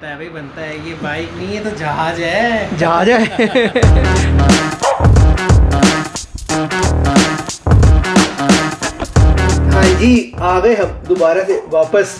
बनता है भाई बनता है ये बाइक नहीं है तो जहाज़ है। जहाज़ है। हाँ जी आ गए हम दोबारा से वापस।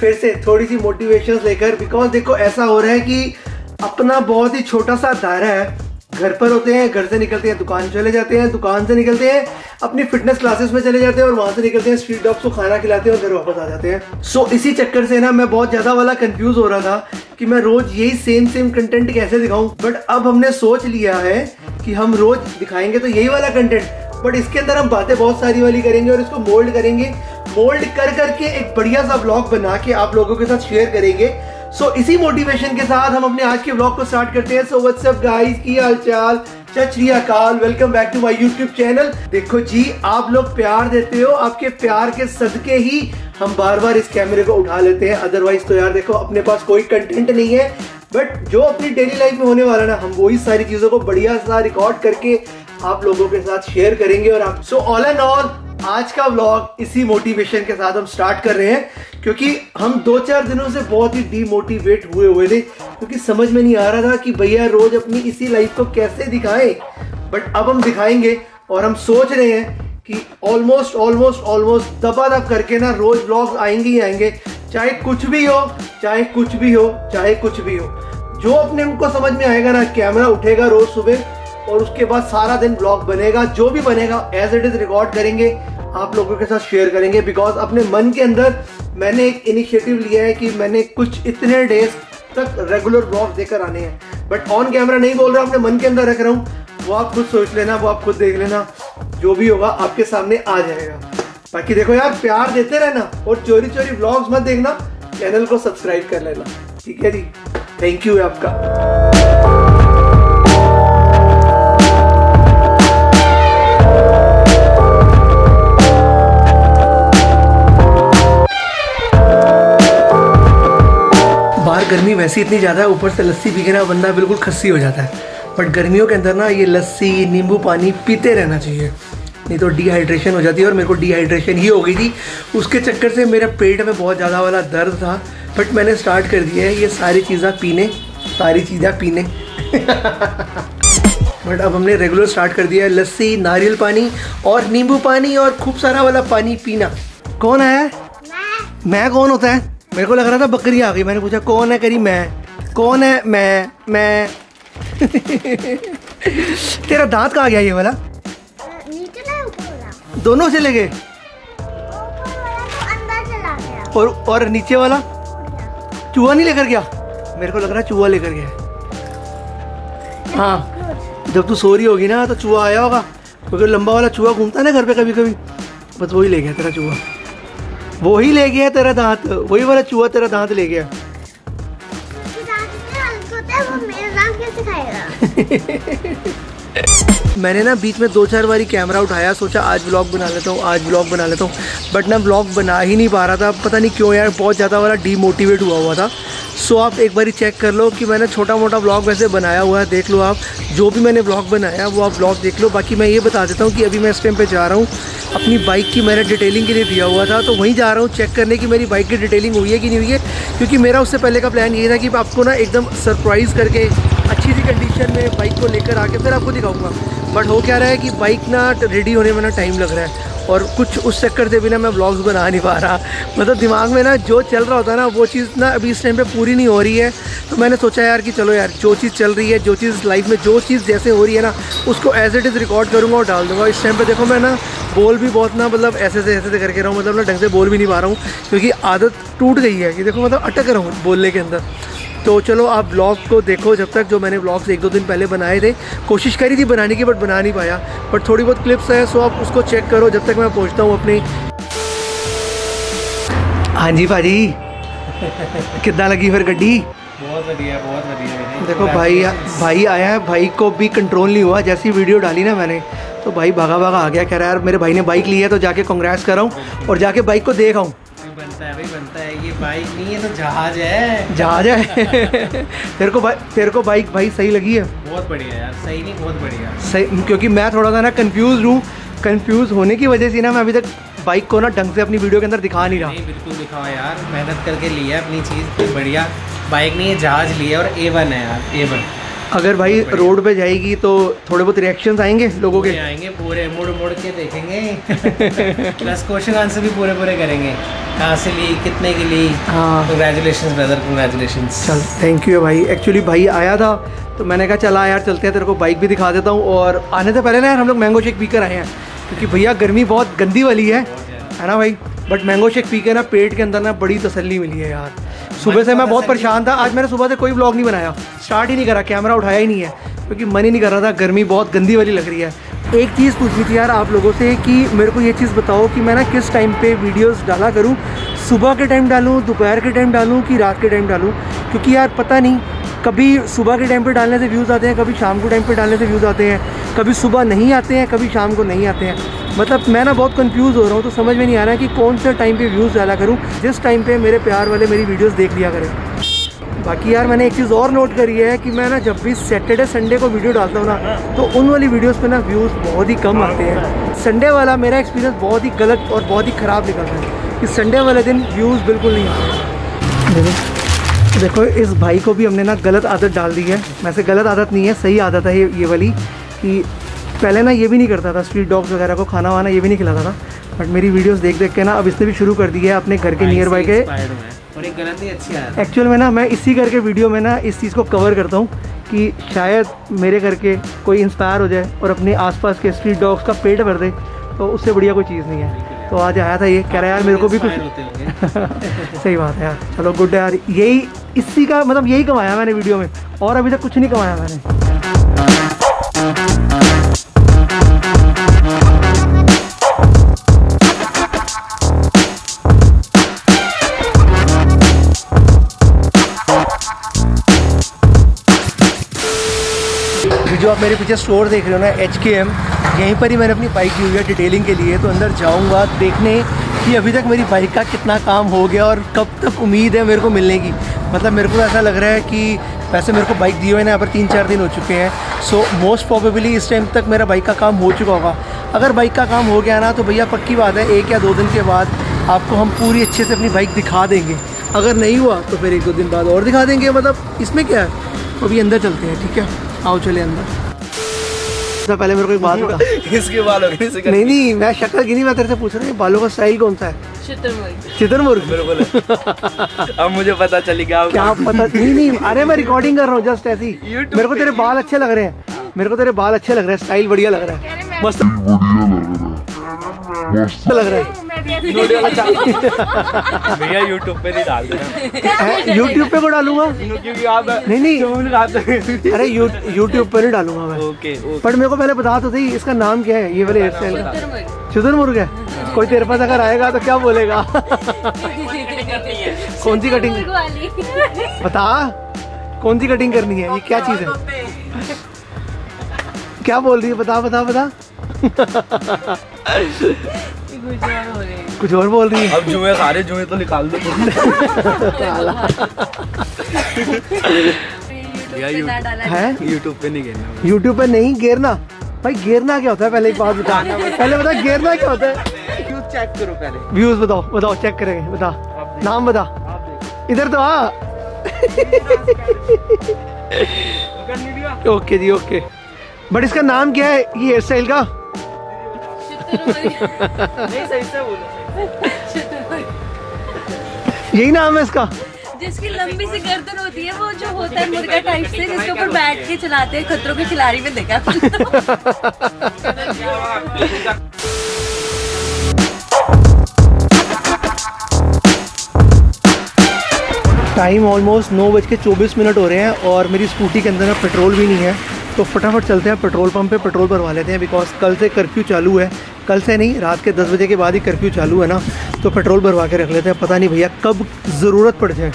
फिर से थोड़ी सी मोटिवेशन लेकर बिकॉज़ देखो ऐसा हो रहा है कि अपना बहुत ही छोटा सा दायरा है घर पर होते हैं, घर से निकलते हैं, दुकान चले जाते हैं, दुकान से निकलते हैं, अपनी फिटनेस क्लासेस में चले जाते हैं और वहाँ से निकलते हैं स्ट्रीट डॉग्स को खाना खिलाते हैं और घर वापस आ जाते हैं। सो इसी चक्कर से ना मैं बहुत ज़्यादा वाला कंफ्यूज हो रहा था कि मैं रोज यही सेम सेम कंटेंट कैसे दिखाऊँ। बट अब हमने सोच लिया है कि हम रोज दिखाएँगे तो यही वाला कंटेंट बट इसके अंदर हम बातें बहुत सारी वाली करेंगे और इसको मोल्ड करेंगे। मोल्ड कर करके एक बढ़िया सा ब्लॉग बना के आप लोगों के साथ शेयर करेंगे। सो so, इसी मोटिवेशन के साथ हम अपने आज के ब्लॉग को स्टार्ट करते हैं। सो व्हाट्सअप गाइस की हालचाल? Sat Shri Akal welcome back to my YouTube channel देखो जी आप लोग प्यार देते हो आपके प्यार के सदके ही हम बार बार इस कैमरे को उठा लेते हैं। अदरवाइज़ तो यार देखो अपने पास कोई कंटेंट नहीं है। बट जो अपनी डेली लाइफ में होने वाला ना हम वही सारी चीज़ों को बढ़िया सा रिकॉर्ड करके आप लोगों के साथ शेयर करेंगे और आप सो ऑल एंड ऑल आज का व्लॉग इसी मोटिवेशन के साथ हम स्टार्ट कर रहे हैं, क्योंकि हम दो चार दिनों से बहुत ही डीमोटिवेट हुए हुए थे, क्योंकि समझ में नहीं आ रहा था कि भैया रोज अपनी इसी लाइफ को कैसे दिखाएँ। बट अब हम दिखाएँगे और हम सोच रहे हैं कि ऑलमोस्ट ऑलमोस्ट ऑलमोस्ट दबा दब करके ना रोज ब्लॉग आएँगे ही आएँगे, चाहे कुछ भी हो, चाहे कुछ भी हो, चाहे कुछ भी हो। जो अपने उनको समझ में आएगा ना कैमरा उठेगा रोज सुबह और उसके बाद सारा दिन ब्लॉग बनेगा, जो भी बनेगा एज इट इज़ रिकॉर्ड करेंगे, आप लोगों के साथ शेयर करेंगे बिकॉज़ अपने मन के अंदर मैंने एक इनिशिएटिव लिया है कि मैंने कुछ इतने डेज़ तक रेगुलर ब्लॉग देकर आने हैं। बट ऑन कैमरा नहीं बोल रहा, अपने मन के अंदर रख रहा हूँ। वो आप खुद सोच लेना, वो आप खुद देख लेना, जो भी होगा आपके सामने आ जाएगा। बाकी देखो यार, प्यार देते रहना और चोरी चोरी ब्लॉग्स मत देखना चैनल को सब्सक्राइब कर लेना। ठीक है जी? थैंक यू आपका। बाहर गर्मी वैसी इतनी ज़्यादा है ऊपर से लस्सी पी के ना बंदा बिल्कुल खस्सी हो जाता है। बट गर्मियों के अंदर ना ये लस्सी नींबू पानी पीते रहना चाहिए। नहीं तो डिहाइड्रेशन हो जाती है और मेरे को डिहाइड्रेशन ही हो गई थी। उसके चक्कर से मेरे पेट में बहुत ज़्यादा वाला दर्द था। बट मैंने स्टार्ट कर दिया है ये सारी चीज़ें पीने सारी चीज़ें पीने। बट अब हमने रेगुलर स्टार्ट कर दिया है लस्सी नारियल पानी और नींबू पानी और खूब सारा वाला पानी पीना। कौन आया मैं कौन होता है? मेरे को लग रहा था बकरी आ गई। मैंने पूछा कौन है करी मैं? कौन है मैं? मैं? तेरा दांत कहाँ गया ये वाला? नीचे ऊपर वाला दोनों से लगे ऊपर वाला तो चला गया। और और नीचे वाला? चूहा नहीं लेकर गया? मेरे को लग रहा है चूहा लेकर गया हाँ। जब तू सो रही होगी ना तो चूहा आया होगा क्योंकि लंबा वाला चूहा घूमता है ना घर पे कभी कभी बस वही ले गया तेरा चूहा। वो ही ले गया तेरा दांत। वही वाला चूहा तेरा दांत ले गया। उसके दांत इतने हल्के होते हैं वो मेरा दांत कैसे खाएगा? मैंने ना बीच में दो चार बारी कैमरा उठाया सोचा आज ब्लॉग बना लेता हूँ आज ब्लॉग बना लेता हूँ बट ना ब्लॉग बना ही नहीं पा रहा था। पता नहीं क्यों यार बहुत ज़्यादा वाला डीमोटिवेट हुआ हुआ था। सो आप एक बारी चेक कर लो कि मैंने छोटा मोटा ब्लॉग वैसे बनाया हुआ है, देख लो आप। जो भी मैंने ब्लॉग बनाया, वो आप ब्लॉग देख लो। बाकी मैं ये बता देता हूँ कि अभी मैं इस टाइम पे जा रहा हूँ। अपनी बाइक की मैंने डिटेलिंग के लिए दिया हुआ था तो वहीं जा रहा हूँ चेक करने की मेरी बाइक की डिटेलिंग हुई है कि नहीं हुई है। क्योंकि मेरा उससे पहले का प्लान ये था कि आपको ना एकदम सरप्राइज़ करके, अच्छी सी कंडीशन में बाइक को लेकर आके फिर आपको दिखाऊँगा। बट हो क्या रहा है कि बाइक ना रेडी होने में ना टाइम लग रहा है। और कुछ उस चक्कर से भी ना मैं ब्लॉग्स बना नहीं पा रहा। मतलब दिमाग में ना जो चल रहा होता है ना, वो चीज़ ना अभी इस टाइम पे पूरी नहीं हो रही है। तो मैंने सोचा यार कि चलो यार, जो चीज़ चल रही है, जो चीज़ लाइफ में, जो चीज़ जैसे हो रही है ना, उसको एज इट इज़ रिकॉर्ड करूँगा और डाल दूँगा। इस टाइम पर देखो मैं ना बोल भी बहुत ना मतलब ऐसे से ऐसे से करके रहा हूँ मतलब ना ढंग से बोल भी नहीं पा रहा हूँ, क्योंकि आदत टूट गई है कि देखो मतलब अटक रहा हूँ बोलने के अंदर। तो चलो आप ब्लॉग को देखो जब तक जो मैंने ब्लॉग्स एक दो दिन पहले बनाए थे। कोशिश करी थी बनाने की बट बना नहीं पाया। बट थोड़ी बहुत क्लिप्स है सो आप उसको चेक करो जब तक मैं पहुँचता हूँ अपनी। हाँ जी भाजी। कितना लगी फिर गड्डी? बहुत बढ़िया बहुत बढ़िया। देखो भाई भाई आया है भाई को भी कंट्रोल नहीं हुआ। जैसी वीडियो डाली ना मैंने तो भाई भागा भागा आ गया कह रहा है यार मेरे भाई ने बाइक ली है तो जाके कांग्रेस कर रहा हूँ और जाके बाइक को देख आऊँ। बनता है भाई बनता है। ये बाइक नहीं है तो जहाज़ है। जहाज़ है? तेरे को तेरे को बाइक भाई सही लगी है? बहुत बढ़िया यार सही नहीं बहुत बढ़िया। सही क्योंकि मैं थोड़ा सा ना कंफ्यूज हूँ। कंफ्यूज होने की वजह से ना मैं अभी तक बाइक को ना ढंग से अपनी वीडियो के अंदर दिखा नहीं रहा। नहीं बिल्कुल दिखाओ यार मेहनत करके लिया अपनी चीज़ बढ़िया। बाइक नहीं है जहाज़ लिया और ए वन है यार ए वन अगर भाई रोड पे जाएगी तो थोड़े बहुत रिएक्शन आएँगे लोगों के? आएँगे पूरे मुड़ मुड़ के देखेंगे। प्लस क्वेश्चन आंसर भी पूरे पूरे करेंगे। कहाँ से ली कितने की ली? हाँ। कंग्रेचुलेशन ब्रदर कंग्रेचुलेशन चल थैंक यू भाई। एक्चुअली भाई आया था तो मैंने कहा चला यार चलते हैं तेरे को बाइक भी दिखा देता हूँ। और आने से पहले ना यार हम लोग मैंगो शेक पी कर आए हैं। क्योंकि भैया गर्मी बहुत गंदी वाली है। है ना भाई? बट मैंगो शेक पी के ना पेट के अंदर ना बड़ी तसल्ली मिली है यार। सुबह से मैं बहुत परेशान था। आज मैंने सुबह से कोई ब्लॉग नहीं बनाया। स्टार्ट ही नहीं करा कैमरा उठाया ही नहीं है। क्योंकि मन ही नहीं कर रहा था। गर्मी बहुत गंदी वाली लग रही है। एक चीज़ पूछनी थी यार आप लोगों से कि मेरे को ये चीज़ बताओ कि मैं ना किस टाइम पे वीडियोस डाला करूँ? सुबह के टाइम डालूँ, दोपहर के टाइम डालूँ कि रात के टाइम डालूँ? क्योंकि यार पता नहीं कभी सुबह के टाइम पे डालने से व्यूज़ आते हैं, कभी शाम के टाइम पे डालने से व्यूज़ आते हैं, कभी सुबह नहीं आते हैं, कभी शाम को नहीं आते हैं। मतलब मैं ना बहुत कंफ्यूज हो रहा हूँ तो समझ में नहीं आ रहा है कि कौन से टाइम पे व्यूज़ डाला करूँ, जिस टाइम पे मेरे प्यार वाले मेरी वीडियोस देख लिया करें। बाकी यार मैंने एक चीज़ और नोट करी है कि मैं ना जब भी सैटरडे संडे को वीडियो डालता हूँ ना तो उन वाली वीडियोस पे ना व्यूज़ बहुत ही कम आते हैं। संडे वाला मेरा एक्सपीरियंस बहुत ही गलत और बहुत ही ख़राब निकलता है कि संडे वाले दिन व्यूज़ बिल्कुल नहीं आते। देखो इस भाई को भी हमने ना गलत आदत डाल दी है। वैसे गलत आदत नहीं है सही आदत है ये ये वाली कि पहले ना ये भी नहीं करता था स्ट्रीट डॉग्स वगैरह को खाना वाना ये भी नहीं खिलाता था। बट मेरी वीडियोस देख देख के ना अब इसने भी शुरू कर दी है अपने घर के नियर बाई के। और गलत नहीं एक्चुअल में ना मैं इसी करके वीडियो में ना इस चीज़ को कवर करता हूँ कि शायद मेरे घर के कोई इंस्पायर हो जाए और अपने आसपास के स्ट्रीट डॉग्स का पेट भर दे तो उससे बढ़िया कोई चीज़ नहीं है। तो आज आया था ये कह रहा यार मेरे को भी कुछ सही बात है यार। चलो गुड यार। यही इसी का मतलब यही कमाया मैंने वीडियो में। और अभी तक कुछ नहीं कमाया मैंने। आप मेरे पीछे स्टोर देख रहे हो ना एच के एम यहीं पर ही मैंने अपनी बाइक की हुई है डिटेलिंग के लिए तो अंदर जाऊँगा देखने कि अभी तक मेरी बाइक का कितना काम हो गया और कब तक उम्मीद है मेरे को मिलने की। मतलब मेरे को ऐसा लग रहा है कि वैसे मेरे को बाइक दिए हुए ना यहाँ पर तीन चार दिन हो चुके हैं। सो मोस्ट प्रोबेबली इस टाइम तक मेरा बाइक का काम हो चुका होगा। अगर बाइक का काम हो गया ना तो भैया पक्की बात है, एक या दो दिन के बाद आपको हम पूरी अच्छे से अपनी बाइक दिखा देंगे। अगर नहीं हुआ तो फिर एक दो दिन बाद और दिखा देंगे मतलब इसमें क्या है? तो अभी अंदर चलते हैं ठीक है? आओ चले अंदर। तो पहले मेरे को एक बात बता। इसके बाल हो नहीं नहीं मैं शक्ल की नहीं मैं तेरे से पूछ रहा हूँ बालों का स्टाइल कौन सा है? चितर मुर्ग बिल्कुल। अब मुझे पता चली गया क्या पता? नहीं नहीं अरे मैं रिकॉर्डिंग कर रहा हूँ जस्ट ऐसी। मेरे को तेरे बाल अच्छे लग रहे हैं। मेरे को तेरे बाल अच्छे लग रहे हैं स्टाइल बढ़िया लग रहा है। मस्त। मस्त लग रहा है। भैया यूट्यूब पे नहीं डाल देना। यूट्यूब पे को डालूँगा? क्योंकि आप नहीं नहीं। अरे यूट्यूब पे नहीं डालूँगा मैं। ओके पर मेरे को पहले बता तो सही इसका नाम क्या है? ये वाले हेयर स्टाइल का। शुदर मुर्ग है? कोई तेरे पास अगर आएगा तो क्या बोलेगा? कौन सी कटिंग बता कौन सी कटिंग करनी है? ये क्या चीज़ है? क्या बोल रही है? बता बता बता। कुछ और बोल रही है? अब जुए सारे जुए तो निकाल दो। है? यूट्यूब पे नहीं गिरना। यूट्यूब पे नहीं गिरना? भाई गिरना क्या होता है? पहले एक बात बता। पहले बता गिरना क्या होता है? चेक करो पहले। व्यूज़ बताओ बताओ चेक करेंगे बता। नाम बता। इधर तो आ ओके जी ओके। बट इसका नाम क्या है ये हेयर स्टाइल का? यही नाम है इसका। जिसकी लंबी सी गर्दन होती है वो जो होता है मुर्गा टाइप से जिसके ऊपर बैठ के चलाते हैं खतरों के खिलाड़ी में देखा टाइम ऑलमोस्ट नौ बज के चौबीस मिनट हो रहे हैं और मेरी स्कूटी के अंदर ना पेट्रोल भी नहीं है। तो फटाफट चलते हैं, पेट्रोल पंप पे पेट्रोल भरवा लेते हैं बिकॉज़ कल से कर्फ्यू चालू है। कल से नहीं, रात के दस बजे के बाद ही कर्फ्यू चालू है ना। तो पेट्रोल भरवा के रख लेते हैं। पता नहीं भैया कब ज़रूरत पड़ जाए।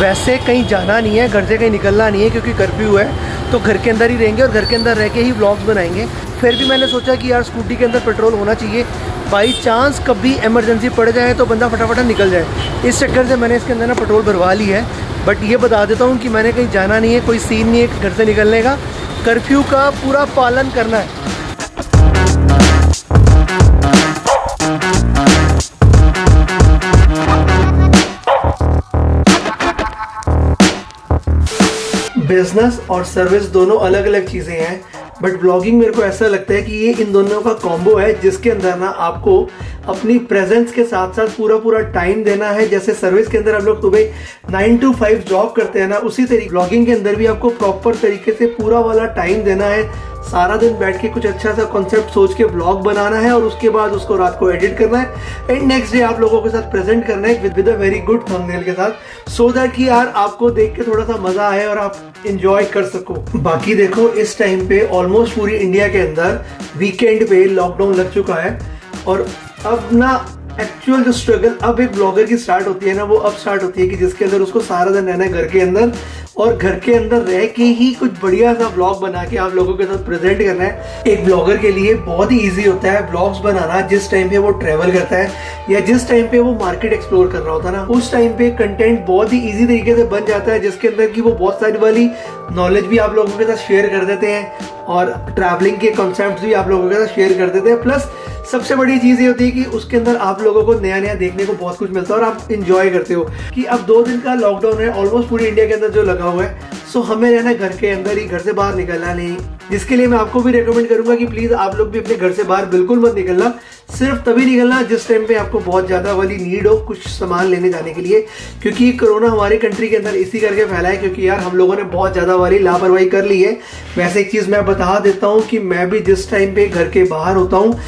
वैसे कहीं जाना नहीं है, घर से कहीं निकलना नहीं है, क्योंकि कर्फ्यू है। तो घर के अंदर ही रहेंगे और घर के अंदर रह के ही व्लॉग्स बनाएँगे। फिर भी मैंने सोचा कि यार स्कूटी के अंदर पेट्रोल होना चाहिए। बाई चांस कभी इमरजेंसी पड़ जाए तो बंदा फटाफट निकल जाए। इस चक्कर से मैंने इसके अंदर ना पेट्रोल भरवा ली है। बट ये बता देता हूँ कि मैंने कहीं जाना नहीं है, कोई सीन नहीं है घर से निकलने का। कर्फ्यू का पूरा पालन करना है। बिज़नेस और सर्विस दोनों अलग अलग चीज़ें हैं। बट ब्लॉगिंग मेरे को ऐसा लगता है कि ये इन दोनों का कॉम्बो है जिसके अंदर ना आपको अपनी प्रेजेंस के साथ साथ पूरा पूरा टाइम देना है। जैसे सर्विस के अंदर आप लोग सुबह नाइन टू फाइव जॉब करते हैं ना, उसी तरीके ब्लॉगिंग के अंदर भी आपको प्रॉपर तरीके से पूरा वाला टाइम देना है। सारा दिन बैठ के कुछ अच्छा सा कॉन्सेप्ट सोच के ब्लॉग बनाना है और उसके बाद उसको रात को एडिट करना है। एंड नेक्स्ट डे आप लोगों के साथ प्रेजेंट करना है with a very good thumbnail के साथ। सो so दैट कि यार आपको देख के थोड़ा सा मज़ा आए और आप इंजॉय कर सको। बाकी देखो, इस टाइम पे ऑलमोस्ट पूरी इंडिया के अंदर वीकेंड पे लॉकडाउन लग चुका है। और अब ना एक्चुअल जो स्ट्रगल अब एक ब्लॉगर की स्टार्ट होती है ना, वो अब स्टार्ट होती है कि जिसके अंदर उसको सारा दिन रहना है, घर के अंदर, और घर के अंदर रह के ही कुछ बढ़िया सा ब्लॉग बना के आप लोगों के साथ प्रेजेंट करना है। एक ब्लॉगर के लिए बहुत ही इजी होता है ब्लॉग्स बनाना, जिस टाइम पे वो ट्रेवल करता है, या जिस टाइम पे वो मार्केट एक्सप्लोर कर रहा होता है ना, उस टाइम पे कंटेंट बहुत ही इजी तरीके से बन जाता है, जिसके अंदर की वो बहुत सारी वाली नॉलेज भी आप लोगों के साथ शेयर कर देते हैं, और ट्रैवलिंग के कॉन्सेप्ट भी आप लोगों के साथ शेयर कर देते हैं प्लस सबसे बड़ी चीज़ ये होती है कि उसके अंदर आप लोगों को नया नया देखने को बहुत कुछ मिलता है और आप इंजॉय करते हो कि अब दो दिन का लॉकडाउन है ऑलमोस्ट पूरी इंडिया के अंदर जो लगा हुआ है सो हमें रहना घर के अंदर ही, घर से बाहर निकलना नहीं। जिसके लिए मैं आपको भी रिकमेंड करूँगा कि प्लीज़ आप लोग भी अपने घर से बाहर बिल्कुल मत निकलना, सिर्फ़ तभी निकलना जिस टाइम पे आपको बहुत ज़्यादा वाली नीड हो कुछ सामान लेने जाने के लिए, क्योंकि कोरोना हमारी कंट्री के अंदर इसी करके फैला है, क्योंकि यार हम लोगों ने बहुत ज़्यादा वाली लापरवाही कर ली है। वैसे एक चीज़ मैं बता देता हूँ कि मैं भी जिस टाइम पे घर के बाहर होता हूँ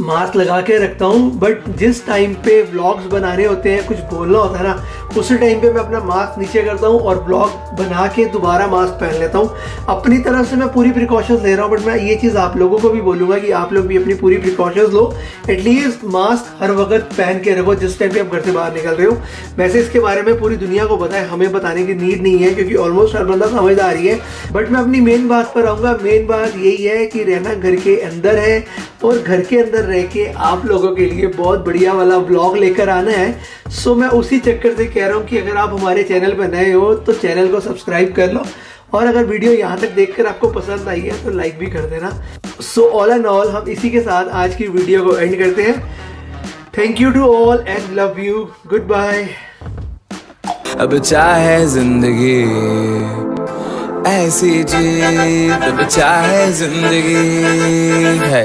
मास्क लगा के रखता हूँ बट जिस टाइम पे व्लॉग्स बनाने होते हैं, कुछ बोलना होता है ना, उसी टाइम पे मैं अपना मास्क नीचे करता हूँ और ब्लॉग बना के दोबारा मास्क पहन लेता हूँ। अपनी तरफ़ से मैं पूरी प्रिकॉशंस ले रहा हूँ बट मैं ये चीज़ आप लोगों को भी बोलूँगा कि आप लोग भी अपनी पूरी प्रिकॉशंस लो। एटलीस्ट मास्क हर वक्त पहन के रखो जिस टाइम पे आप घर से बाहर निकल रहे हो। वैसे इसके बारे में पूरी दुनिया को है, हमें बताने की नीड नहीं है, क्योंकि ऑलमोस्ट हर बंदा समझदार ही है। बट मैं अपनी मेन बात पर आऊँगा मेन बात यही है कि रहना घर के अंदर है और घर के अंदर रह के आप लोगों के लिए बहुत बढ़िया वाला ब्लॉग लेकर आना है। सो मैं उसी चक्कर से कह रहा हूँ कि अगर आप हमारे चैनल पर नए हो तो चैनल को सब्सक्राइब कर लो। और अगर वीडियो यहाँ तक देखकर आपको पसंद आई है तो लाइक भी कर देना। सो ऑल एंड ऑल हम इसी के साथ आज की वीडियो को एंड करते हैं। Thank you to all and love you goodbye अब चाहे ज़िंदगी ऐसी जी अब चाहे ज़िंदगी है।